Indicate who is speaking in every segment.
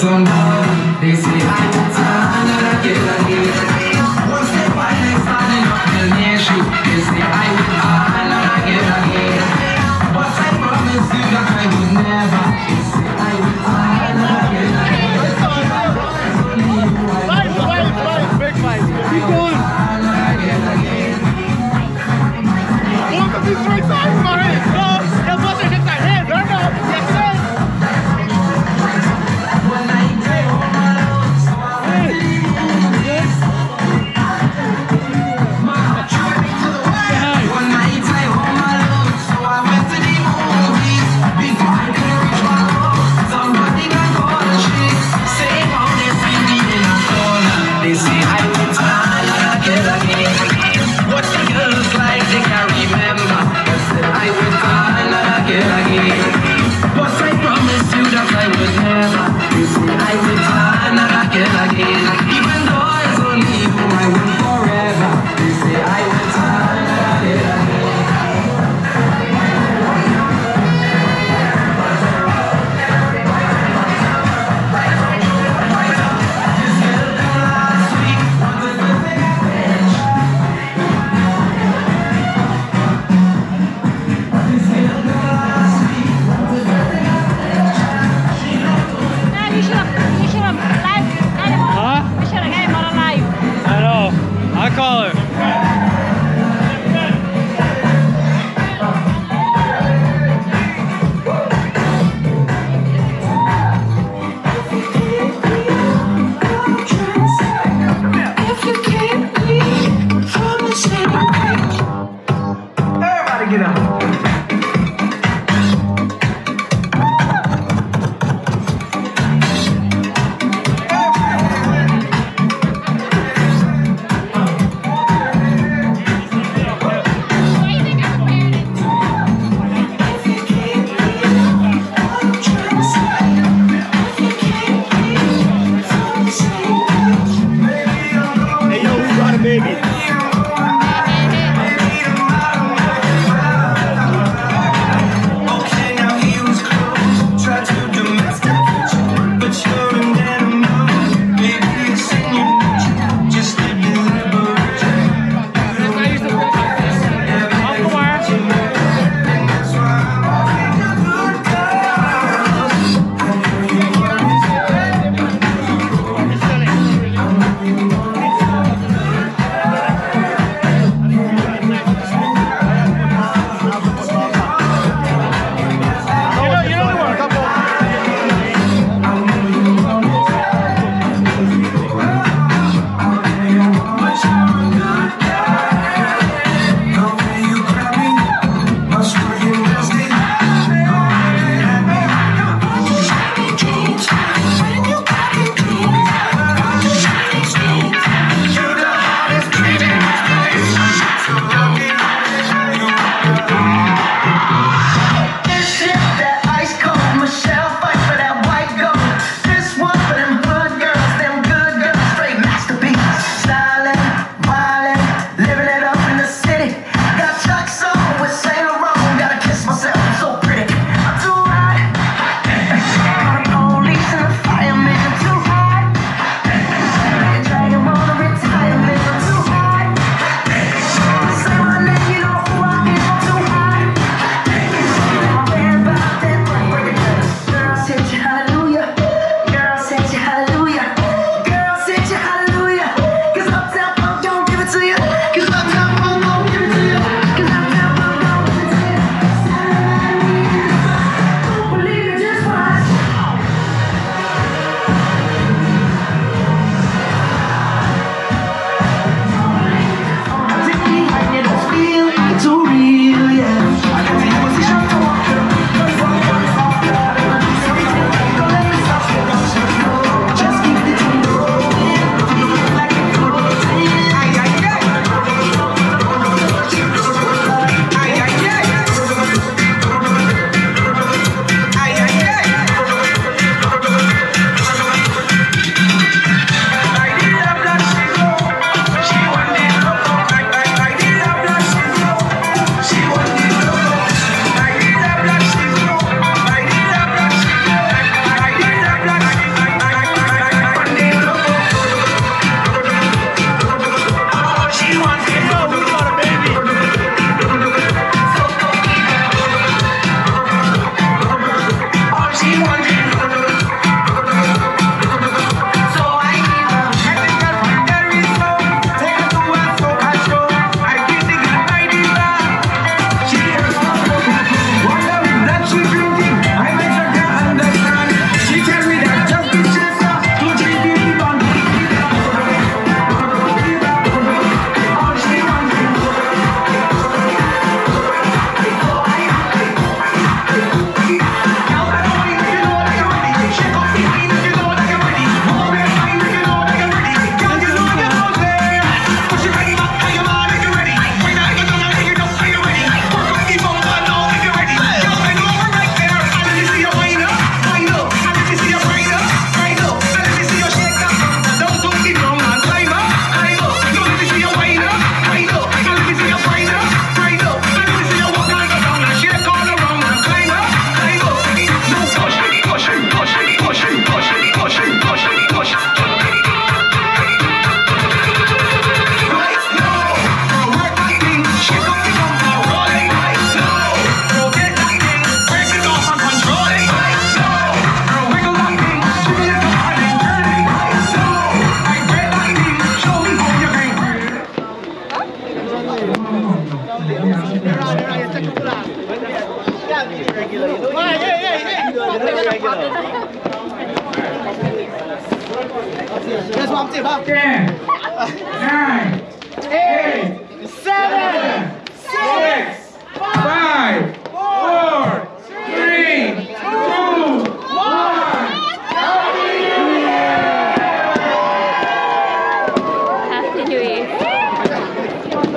Speaker 1: someone,
Speaker 2: they say I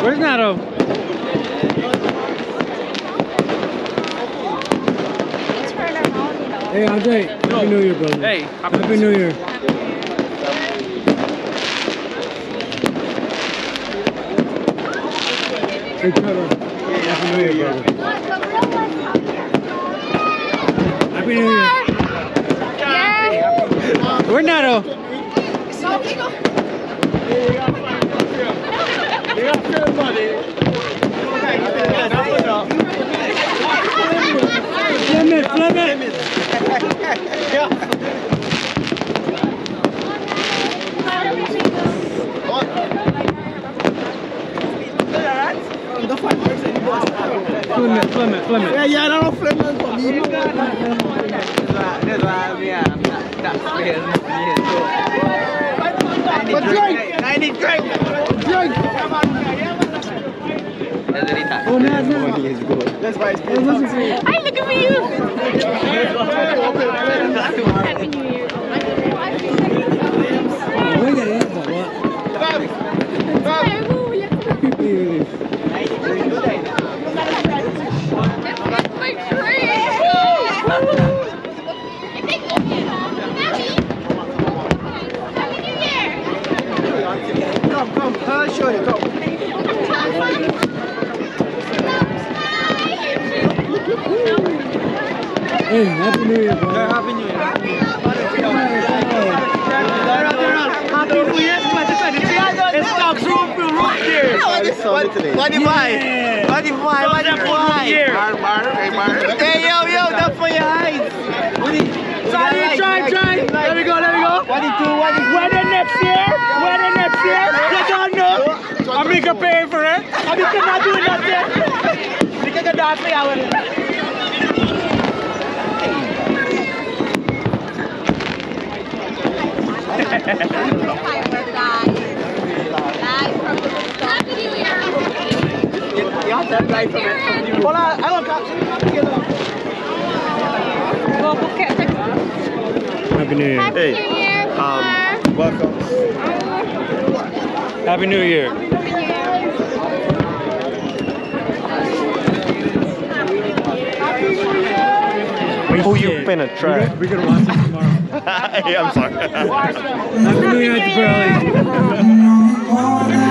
Speaker 3: Where's Nato?
Speaker 2: Turn around, you know.
Speaker 3: Hey, Andre. Happy New Year, brother.
Speaker 4: Hey,
Speaker 3: Happy New Year. Hey, Trevor. Happy New Year, brother. Happy New Year.
Speaker 2: Yeah.
Speaker 3: Where's Nato?
Speaker 5: Drink! I need drink! Drink!
Speaker 3: Oh, Naz, Naz.
Speaker 5: That's why it's
Speaker 3: Hey, listen to me.
Speaker 2: Ay, look at you. Happy New Year.
Speaker 3: Wait, that is a lot.
Speaker 2: Aleluya.
Speaker 5: Come, come, I'll show you, come.
Speaker 3: Hey, Happy New Year, brother.
Speaker 5: Happy New Year. Happy New Year 2023. It's top room for root beer. What, what do you buy? What do you buy? What do you buy? Hey, yo, yo, that's for your eyes. Sorry, try, try. Let me go, let me go. What do you do? What do you
Speaker 1: Wedding next year? Wedding next year? You don't know? I'm gonna pay for it. I'm not doing nothing. You can dance me out.
Speaker 5: On, I don't got
Speaker 3: Happy New Year.
Speaker 2: Happy New Year.
Speaker 6: um, welcome.
Speaker 3: Happy New Year.
Speaker 6: Who you finna try?
Speaker 3: We're gonna watch it tomorrow.
Speaker 6: yeah, I'm sorry.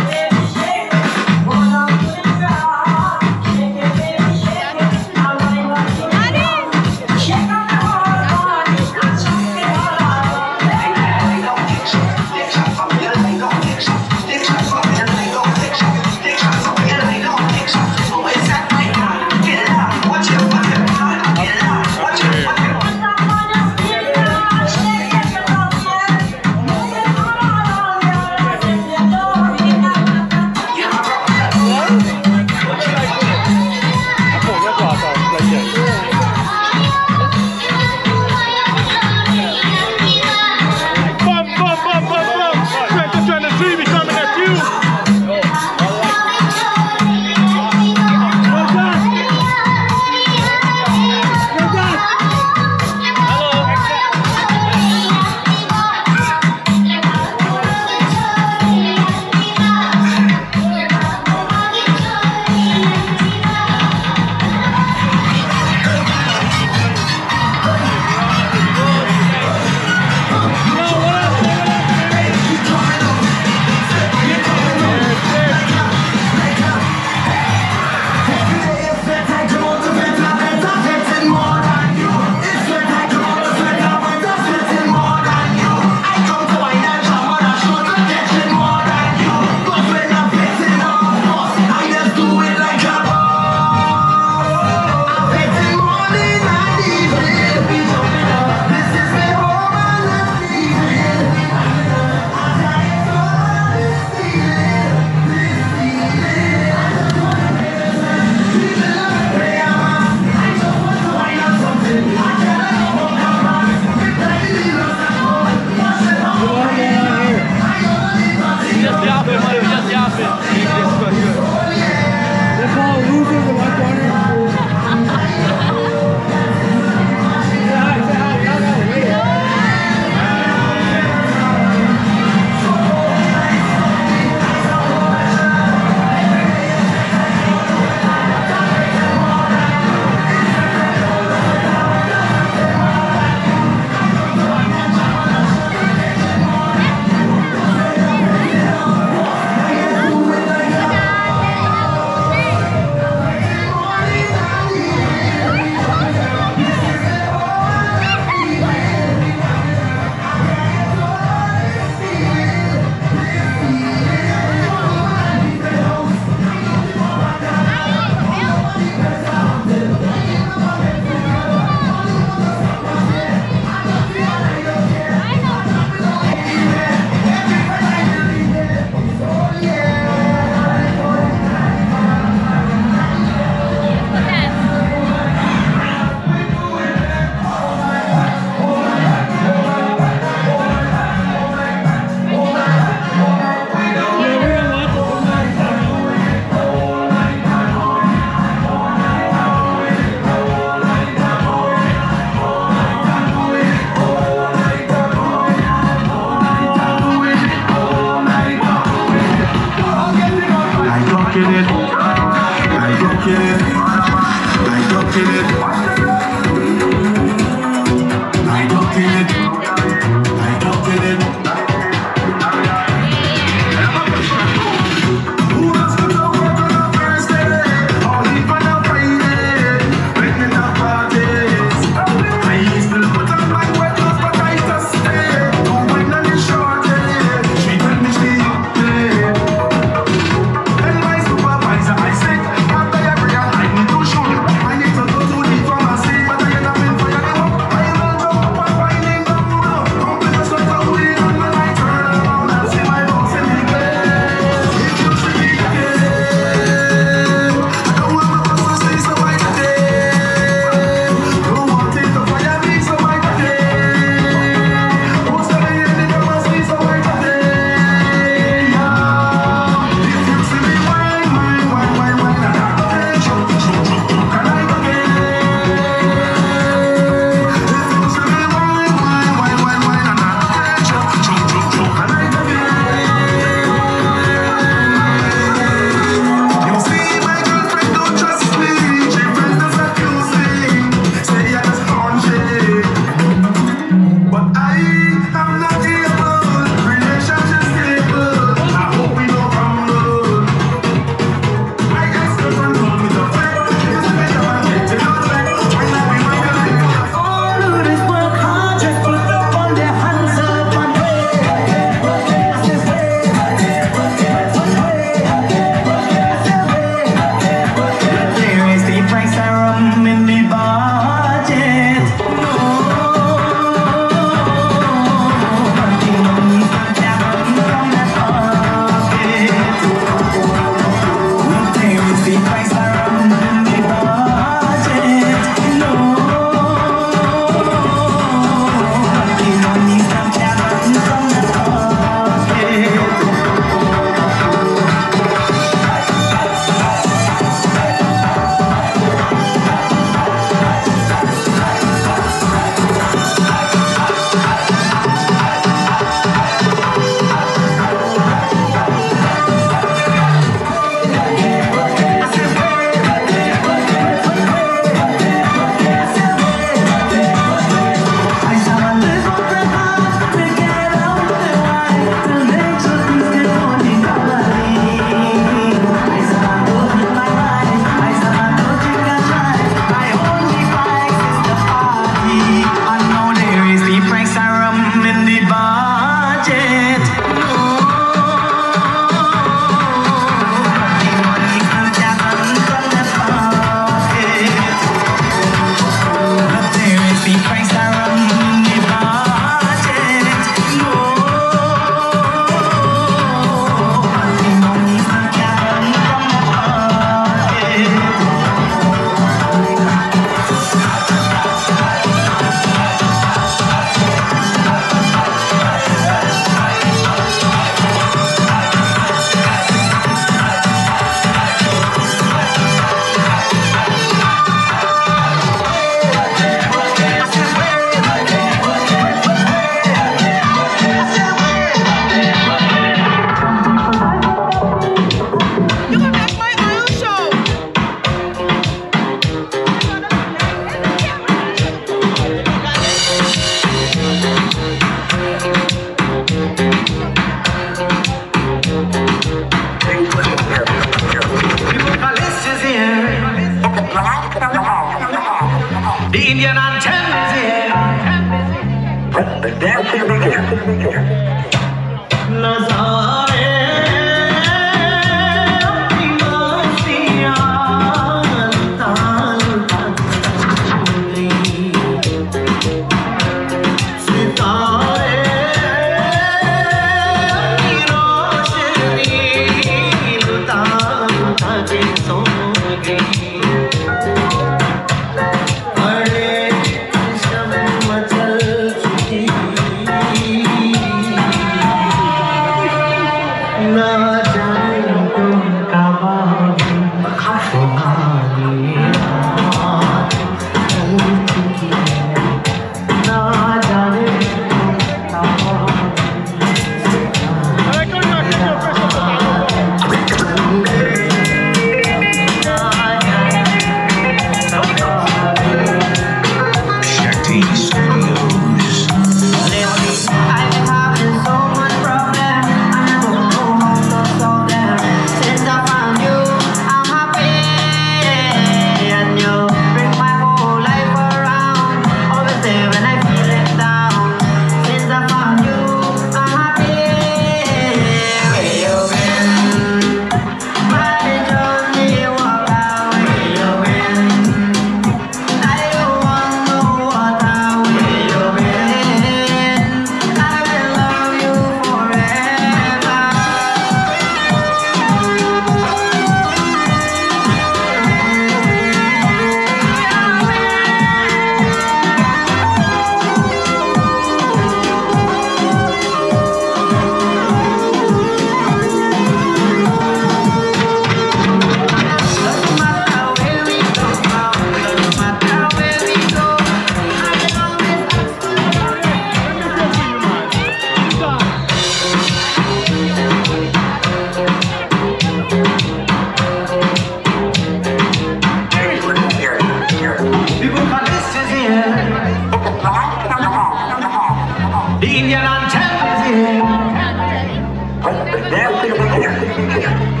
Speaker 7: begin. Nazare,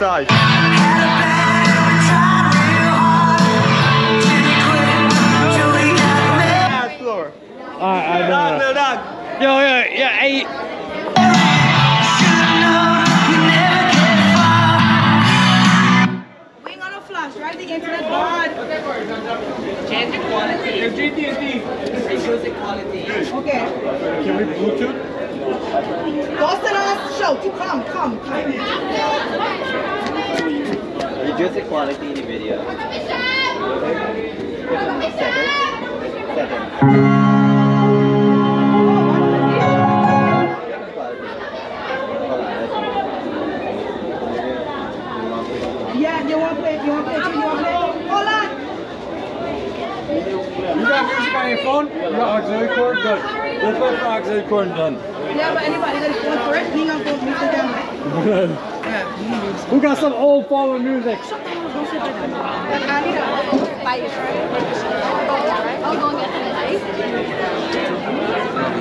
Speaker 8: Sabotage.
Speaker 3: Sit us. Come, come, come.
Speaker 5: Reduce the quality in the video.
Speaker 3: Yeah, you want to play? You want to play? You want to play? Hold on.
Speaker 6: You got music on your phone? You got auxiliary cord? Good. Let's go for auxiliary cord done.
Speaker 3: Yeah, but anybody got a for it? Hang on, phone. Music down.
Speaker 6: Who got some old phone music?
Speaker 3: I need a.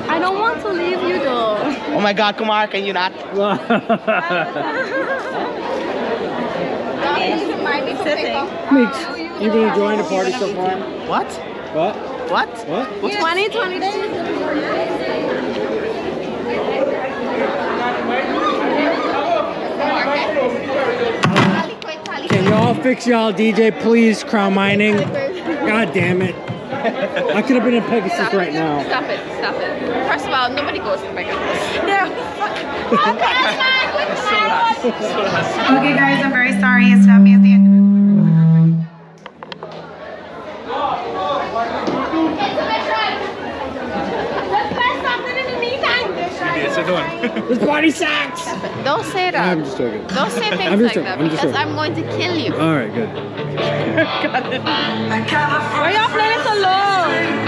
Speaker 2: I don't want to leave you though.
Speaker 5: Oh my god, Kumar, can you not?
Speaker 6: Meeks, you been enjoying the party so far?
Speaker 5: What?
Speaker 6: What?
Speaker 5: What?
Speaker 6: What?
Speaker 2: What's 2022?
Speaker 6: Can y'all fix y'all DJ, please, Crown Mining? God damn it. I could have been in Pegasus
Speaker 8: stop
Speaker 6: right
Speaker 8: it.
Speaker 6: now.
Speaker 8: Stop it, stop it. First of all, nobody goes to Pegasus. No. okay,
Speaker 3: guys, I'm very sorry. It's not me at the end.
Speaker 8: idiots. I don't.
Speaker 6: This party sucks.
Speaker 8: Don't say that.
Speaker 6: I'm just joking.
Speaker 8: Don't say things like
Speaker 6: joking.
Speaker 8: that
Speaker 6: I'm
Speaker 8: because I'm going to kill you.
Speaker 6: All right, good.
Speaker 8: Got it. Y'all playing so low?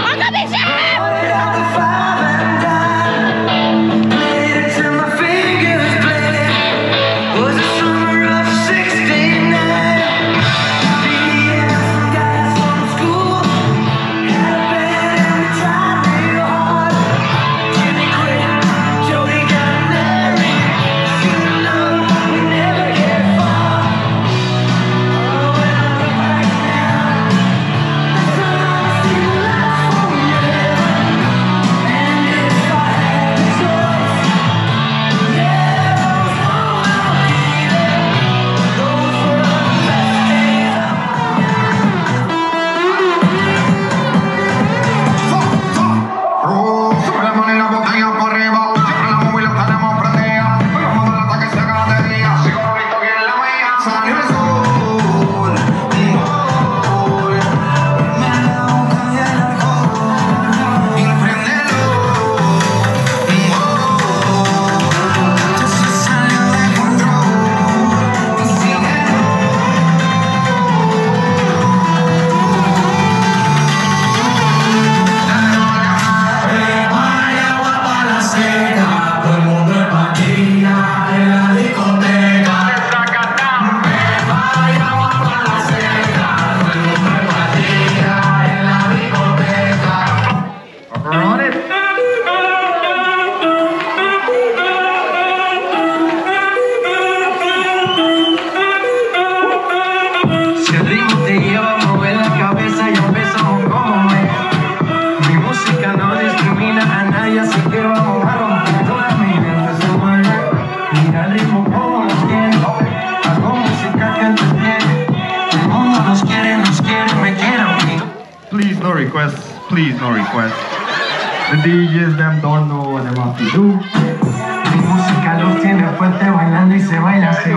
Speaker 8: I'm gonna be shot.
Speaker 9: please, no request. The DJs them don't know what they want to do.
Speaker 10: Mi música los tiene fuerte bailando y se baila así.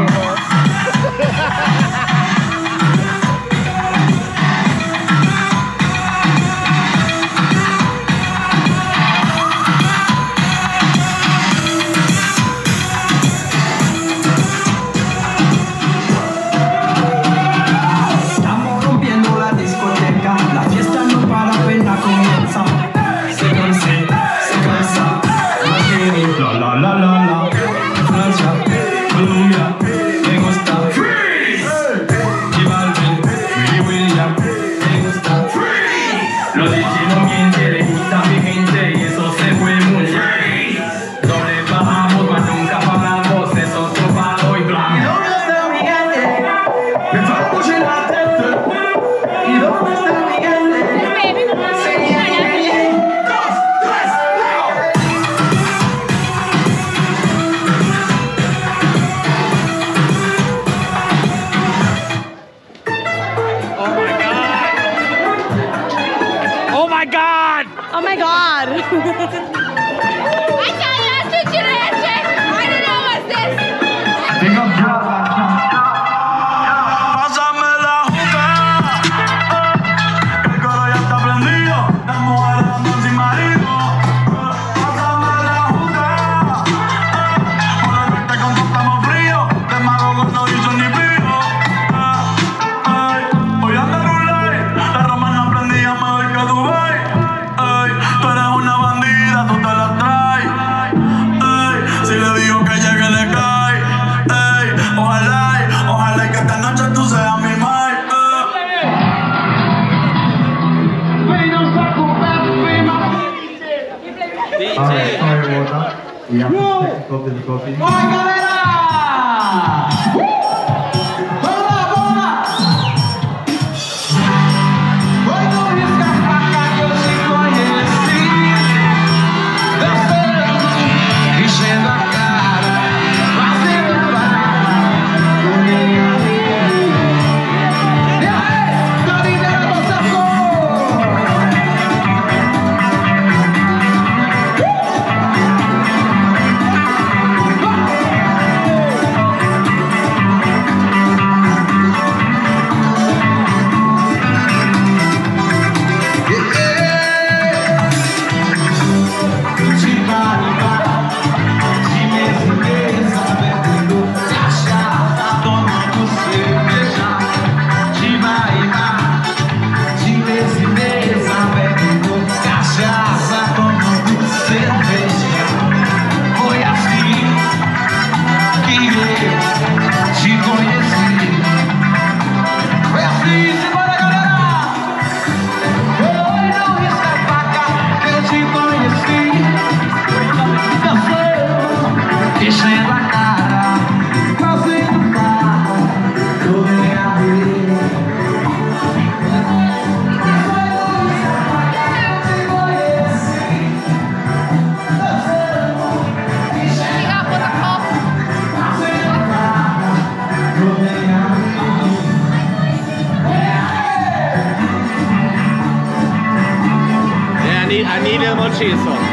Speaker 10: Coffee. Galera!
Speaker 11: Chaser.